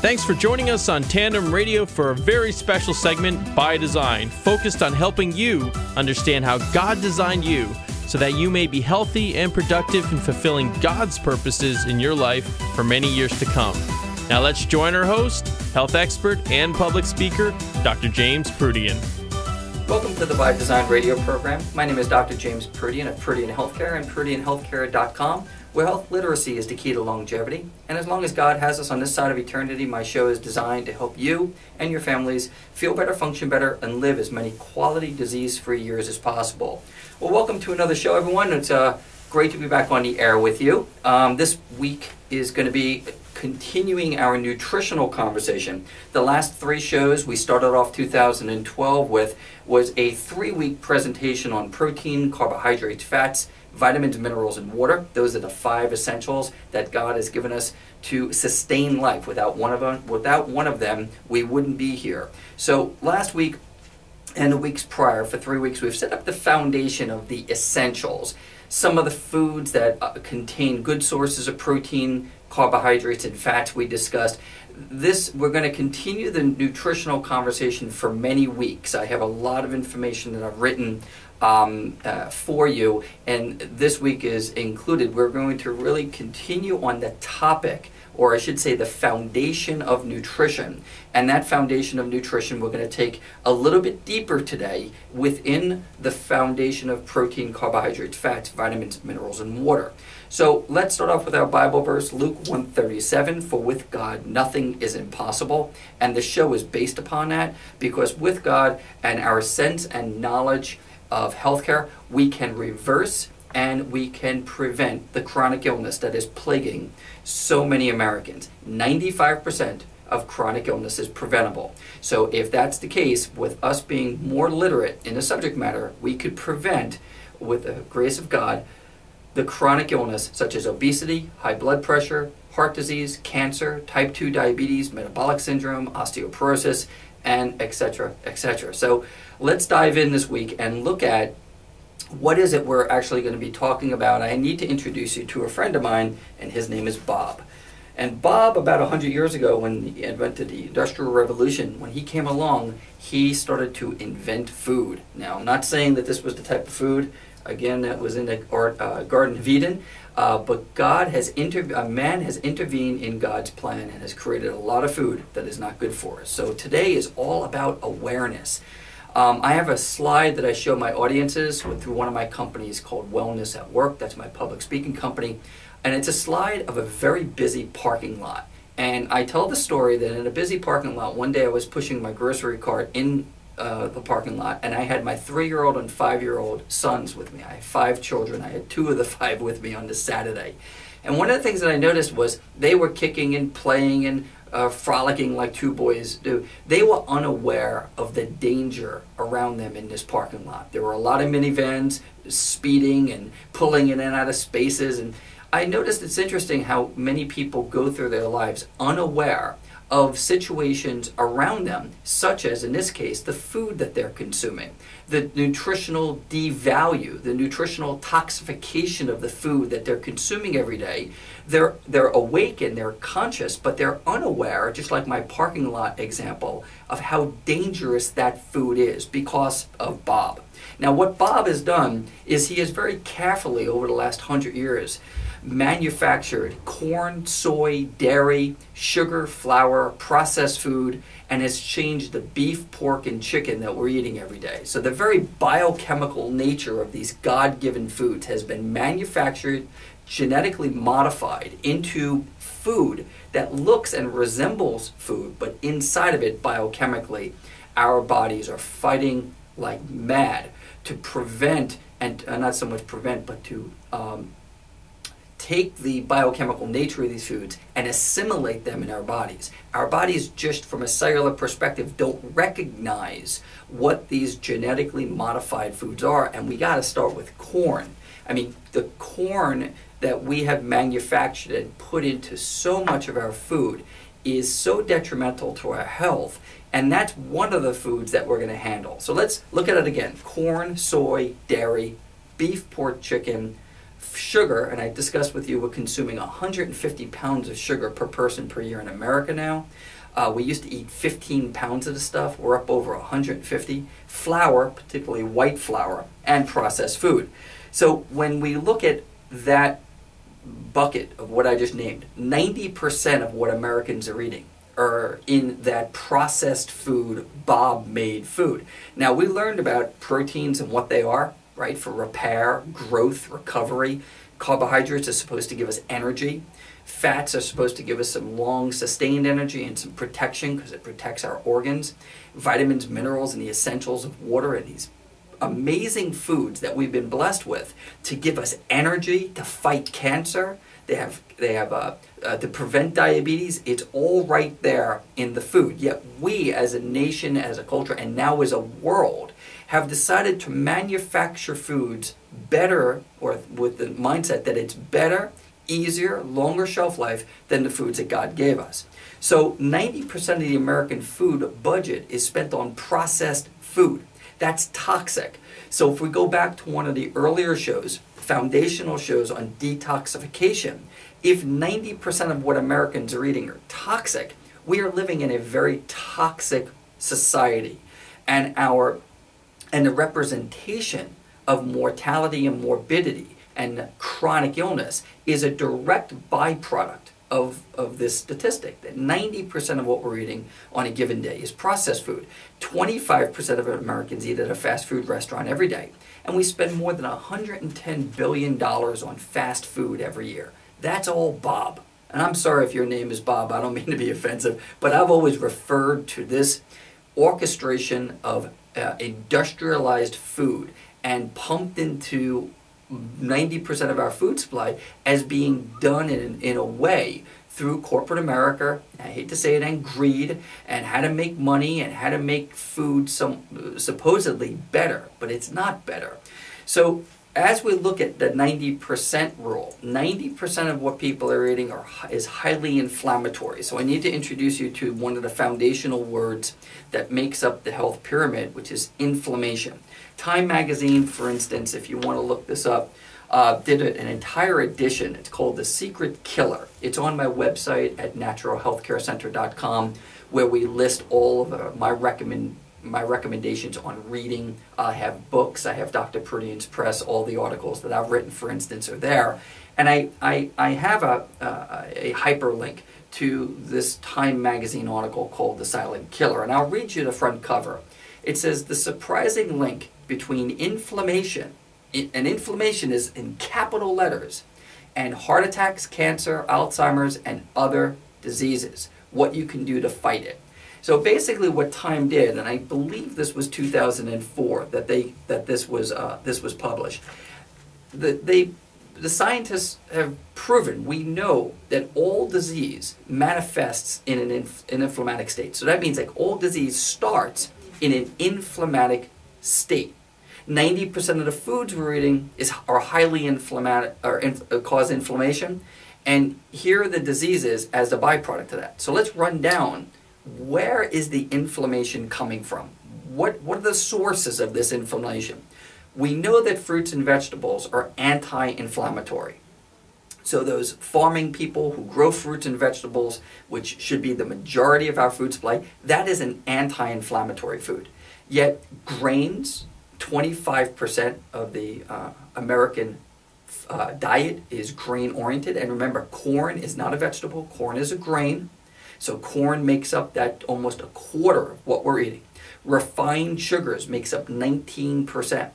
Thanks for joining us on Tandem Radio for a very special segment by design, focused on helping you understand how God designed you so that you may be healthy and productive in fulfilling God's purposes in your life for many years to come. Now let's join our host, health expert and public speaker, Dr. James Proodian. Welcome to the By Design radio program. My name is Dr. James Proodian of Proodian Healthcare and ProodianHealthcare.com health literacy is the key to longevity. And as long as God has us on this side of eternity, my show is designed to help you and your families feel better, function better, and live as many quality disease free years as possible. Well, welcome to another show, everyone. It's uh, great to be back on the air with you. Um, this week is going to be continuing our nutritional conversation. The last three shows we started off 2012 with was a three week presentation on protein, carbohydrates, fats, vitamins, minerals, and water. Those are the five essentials that God has given us to sustain life. Without one of them, without one of them, we wouldn't be here. So last week and the weeks prior, for three weeks, we've set up the foundation of the essentials. Some of the foods that uh, contain good sources of protein, carbohydrates, and fats we discussed. This we're going to continue the nutritional conversation for many weeks. I have a lot of information that I've written um, uh, for you. And this week is included. We're going to really continue on the topic, or I should say, the foundation of nutrition. And that foundation of nutrition, we're going to take a little bit deeper today within the foundation of protein, carbohydrates, fats, vitamins, minerals, and water. So let's start off with our Bible verse, Luke 137, for with God nothing is impossible. And the show is based upon that because with God and our sense and knowledge of healthcare, we can reverse and we can prevent the chronic illness that is plaguing so many Americans. 95% of chronic illness is preventable. So, if that's the case, with us being more literate in the subject matter, we could prevent, with the grace of God, the chronic illness such as obesity, high blood pressure, heart disease, cancer, type 2 diabetes, metabolic syndrome, osteoporosis, and etc., etc. So, let's dive in this week and look at what is it we're actually going to be talking about. I need to introduce you to a friend of mine, and his name is Bob. And Bob, about 100 years ago, when he invented the Industrial Revolution, when he came along, he started to invent food. Now, I'm not saying that this was the type of food, again, that was in the uh, Garden of Eden, uh, but God has inter- a man has intervened in God's plan and has created a lot of food that is not good for us. So today is all about awareness. Um, I have a slide that I show my audiences with, through one of my companies called Wellness at Work. That's my public speaking company. And it's a slide of a very busy parking lot. And I tell the story that in a busy parking lot, one day I was pushing my grocery cart in uh, the parking lot, and I had my three year old and five year old sons with me. I have five children. I had two of the five with me on this Saturday. And one of the things that I noticed was they were kicking and playing and uh, frolicking like two boys do. They were unaware of the danger around them in this parking lot. There were a lot of minivans speeding and pulling in and out of spaces. And I noticed it's interesting how many people go through their lives unaware of situations around them, such as in this case, the food that they're consuming, the nutritional devalue, the nutritional toxification of the food that they're consuming every day. They're, they're awake and they're conscious, but they're unaware, just like my parking lot example, of how dangerous that food is because of Bob. Now, what Bob has done is he has very carefully, over the last hundred years, manufactured corn, soy, dairy, sugar, flour, processed food, and has changed the beef, pork, and chicken that we're eating every day. So the very biochemical nature of these God given foods has been manufactured, genetically modified into food that looks and resembles food, but inside of it, biochemically, our bodies are fighting like mad to prevent and uh, not so much prevent, but to um, take the biochemical nature of these foods and assimilate them in our bodies. Our bodies, just from a cellular perspective, don't recognize what these genetically modified foods are, and we got to start with corn. I mean, the corn that we have manufactured and put into so much of our food is so detrimental to our health, and that's one of the foods that we're going to handle. So let's look at it again corn, soy, dairy, beef, pork, chicken sugar, and I discussed with you, we're consuming 150 pounds of sugar per person per year in America now. Uh, we used to eat 15 pounds of the stuff. We're up over 150. Flour, particularly white flour, and processed food. So when we look at that bucket of what I just named, 90% of what Americans are eating are in that processed food, Bob made food. Now, we learned about proteins and what they are, right, for repair, growth, recovery. Carbohydrates are supposed to give us energy. Fats are supposed to give us some long sustained energy and some protection because it protects our organs. Vitamins, minerals, and the essentials of water and these amazing foods that we've been blessed with to give us energy to fight cancer. They have they have uh, uh, to prevent diabetes. It's all right there in the food. Yet we, as a nation, as a culture, and now as a world, have decided to manufacture foods better, or with the mindset that it's better, easier, longer shelf life than the foods that God gave us. So 90% of the American food budget is spent on processed food. That's toxic. So if we go back to one of the earlier shows, foundational shows on detoxification, if 90% of what Americans are eating are toxic, we are living in a very toxic society. And our and the representation of mortality and morbidity and chronic illness is a direct byproduct of, of this statistic that 90% of what we're eating on a given day is processed food. 25% of Americans eat at a fast food restaurant every day. And we spend more than $110 billion on fast food every year. That's all Bob. And I'm sorry if your name is Bob, I don't mean to be offensive, but I've always referred to this orchestration of uh, industrialized food and pumped into 90% of our food supply as being done in, in a way through corporate America, I hate to say it, and greed, and how to make money and how to make food some supposedly better, but it's not better. So as we look at the 90% rule, 90% of what people are eating are, is highly inflammatory. So I need to introduce you to one of the foundational words that makes up the health pyramid, which is inflammation. Time Magazine, for instance, if you want to look this up, uh, did an entire edition. It's called The Secret Killer. It's on my website at naturalhealthcarecenter.com where we list all of uh, my recommend my recommendations on reading. I have books. I have Dr. Proodian's Press. All the articles that I've written, for instance, are there. And I, I, I have a, uh, a hyperlink to this Time magazine article called The Silent Killer. And I'll read you the front cover. It says, The surprising link between inflammation, and inflammation is in capital letters, and heart attacks, cancer, Alzheimer's, and other diseases. What you can do to fight it. So basically, what Time did, and I believe this was 2004 that they that this was uh, this was published. The, they the scientists have proven we know that all disease manifests in an, inf- an inflammatic state. So that means like all disease starts in an inflammatic state. 90% of the foods we're eating is, are highly inflammatic or inf- uh, cause inflammation. And here are the diseases as a byproduct of that. So let's run down where is the inflammation coming from? What, what are the sources of this inflammation? We know that fruits and vegetables are anti inflammatory. So, those farming people who grow fruits and vegetables, which should be the majority of our food supply, that is an anti inflammatory food. Yet, grains, 25% of the uh, American uh, diet is grain oriented. And remember, corn is not a vegetable, corn is a grain. So corn makes up that almost a quarter of what we're eating. Refined sugars makes up 19%.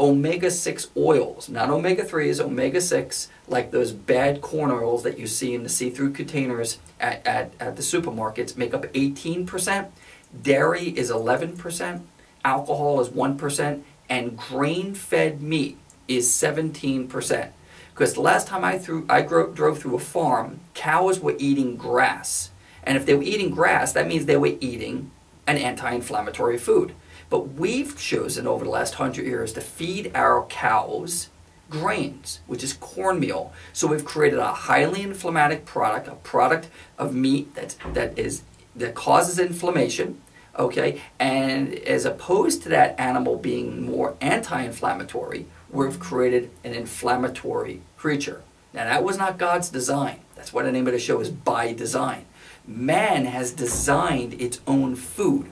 Omega-6 oils, not omega-3s, omega-6, like those bad corn oils that you see in the see-through containers at, at, at the supermarkets, make up 18%. Dairy is 11%. Alcohol is 1%. And grain-fed meat is 17%. Because the last time I, threw, I drove through a farm, cows were eating grass and if they were eating grass, that means they were eating an anti inflammatory food. But we've chosen over the last hundred years to feed our cows grains, which is cornmeal. So we've created a highly inflammatory product, a product of meat that, that, is, that causes inflammation. Okay, and as opposed to that animal being more anti inflammatory, we've created an inflammatory creature. Now, that was not God's design. That's why the name of the show is By Design. Man has designed its own food.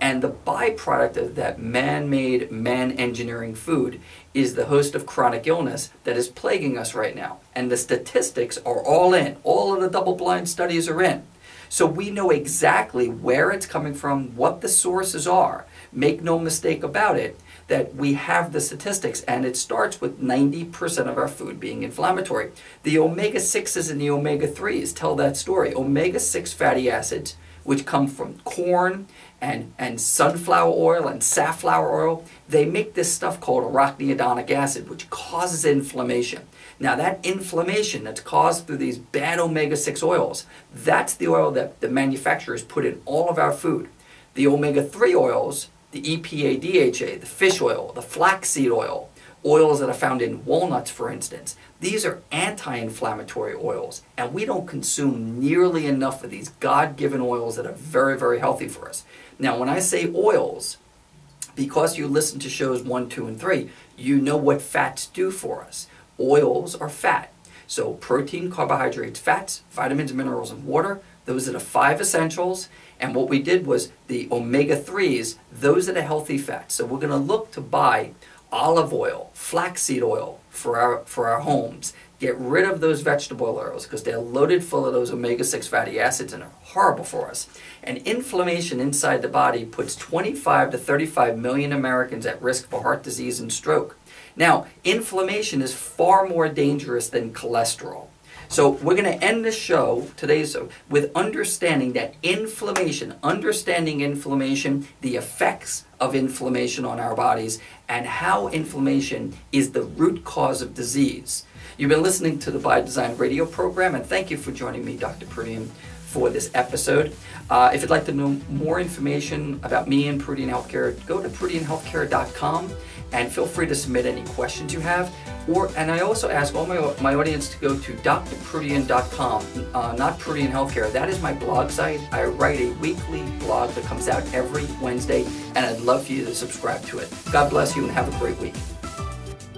And the byproduct of that man made, man engineering food is the host of chronic illness that is plaguing us right now. And the statistics are all in. All of the double blind studies are in. So we know exactly where it's coming from, what the sources are. Make no mistake about it that we have the statistics, and it starts with 90% of our food being inflammatory. The omega 6s and the omega 3s tell that story. Omega 6 fatty acids, which come from corn and, and sunflower oil and safflower oil, they make this stuff called arachidonic acid, which causes inflammation. Now, that inflammation that's caused through these bad omega 6 oils, that's the oil that the manufacturers put in all of our food. The omega 3 oils, the EPA DHA, the fish oil, the flaxseed oil, oils that are found in walnuts, for instance, these are anti inflammatory oils, and we don't consume nearly enough of these God given oils that are very, very healthy for us. Now, when I say oils, because you listen to shows one, two, and three, you know what fats do for us. Oils are fat. So, protein, carbohydrates, fats, vitamins, minerals, and water, those are the five essentials. And what we did was the omega 3s, those are the healthy fats. So, we're going to look to buy olive oil, flaxseed oil for our, for our homes. Get rid of those vegetable oils because they're loaded full of those omega 6 fatty acids and are horrible for us. And inflammation inside the body puts 25 to 35 million Americans at risk for heart disease and stroke. Now, inflammation is far more dangerous than cholesterol. So we're going to end the show today's with understanding that inflammation, understanding inflammation, the effects of inflammation on our bodies, and how inflammation is the root cause of disease. You've been listening to the By Design radio program, and thank you for joining me, Dr. Proodian, for this episode. Uh, if you'd like to know more information about me and Proodian Healthcare, go to proodianhealthcare.com and feel free to submit any questions you have. Or, and I also ask all my, my audience to go to drproodian.com, uh, not Proodian Healthcare. That is my blog site. I write a weekly blog that comes out every Wednesday, and I'd love for you to subscribe to it. God bless you and have a great week.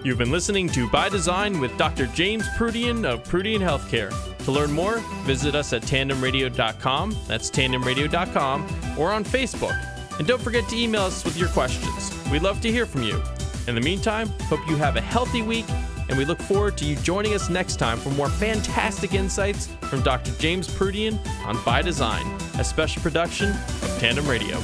You've been listening to By Design with Dr. James Proodian of Proodian Healthcare. To learn more, visit us at tandemradio.com, that's tandemradio.com, or on Facebook. And don't forget to email us with your questions. We'd love to hear from you. In the meantime, hope you have a healthy week, and we look forward to you joining us next time for more fantastic insights from Dr. James Proodian on By Design, a special production of Tandem Radio.